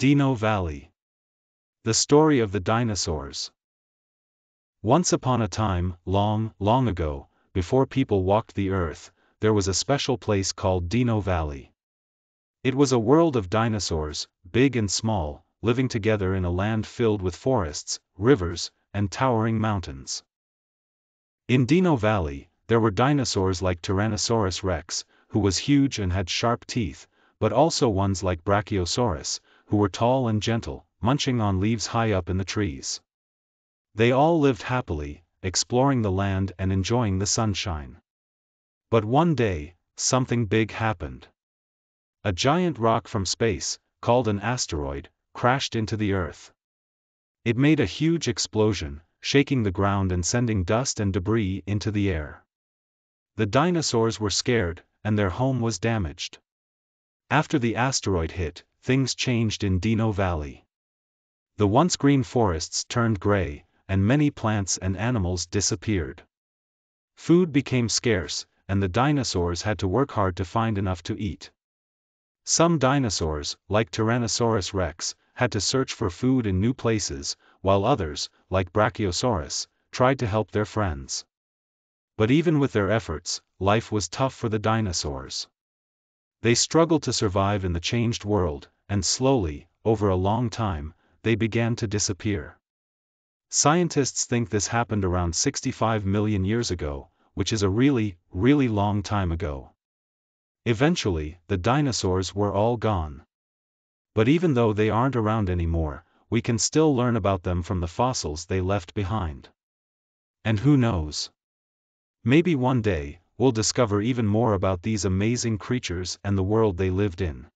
Dino Valley. The story of the dinosaurs. Once upon a time, long, long ago, before people walked the earth, there was a special place called Dino Valley. It was a world of dinosaurs, big and small, living together in a land filled with forests, rivers, and towering mountains. In Dino Valley, there were dinosaurs like Tyrannosaurus rex, who was huge and had sharp teeth, but also ones like Brachiosaurus, who were tall and gentle, munching on leaves high up in the trees. They all lived happily, exploring the land and enjoying the sunshine. But one day, something big happened. A giant rock from space, called an asteroid, crashed into the Earth. It made a huge explosion, shaking the ground and sending dust and debris into the air. The dinosaurs were scared, and their home was damaged. After the asteroid hit, things changed in Dino Valley. The once green forests turned gray, and many plants and animals disappeared. Food became scarce, and the dinosaurs had to work hard to find enough to eat. Some dinosaurs, like Tyrannosaurus rex, had to search for food in new places, while others, like Brachiosaurus, tried to help their friends. But even with their efforts, life was tough for the dinosaurs. They struggled to survive in the changed world, and slowly, over a long time, they began to disappear. Scientists think this happened around 65 million years ago, which is a really, really long time ago. Eventually, the dinosaurs were all gone. But even though they aren't around anymore, we can still learn about them from the fossils they left behind. And who knows? Maybe one day, we'll discover even more about these amazing creatures and the world they lived in.